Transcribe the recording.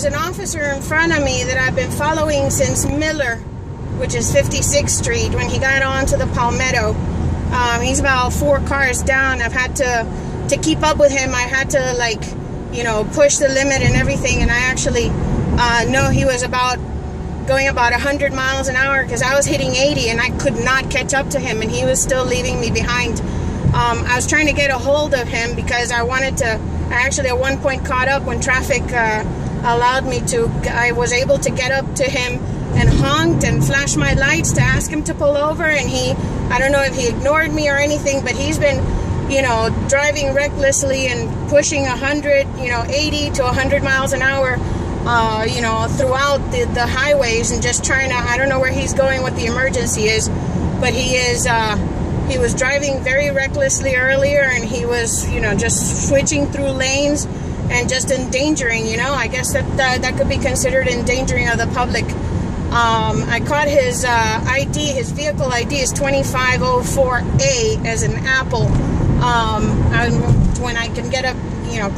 there's an officer in front of me that I've been following since Miller, which is 56th Street, when he got onto the Palmetto. Um, he's about four cars down. I've had to to keep up with him. I had to like, you know, push the limit and everything. And I actually uh, know he was about going about 100 miles an hour because I was hitting 80 and I could not catch up to him, and he was still leaving me behind. Um, I was trying to get a hold of him because I wanted to. I actually at one point caught up when traffic uh, allowed me to. I was able to get up to him and honked and flashed my lights to ask him to pull over, and he. I don't know if he ignored me or anything, but he's been, you know, driving recklessly and pushing 100, you know, 80 to 100 miles an hour. Uh, you know, throughout the, the highways and just trying to, I don't know where he's going, what the emergency is, but he is, uh, he was driving very recklessly earlier and he was, you know, just switching through lanes and just endangering, you know, I guess that uh, that could be considered endangering of the public. Um, I caught his uh, ID, his vehicle ID is 2504A as an apple. Um, when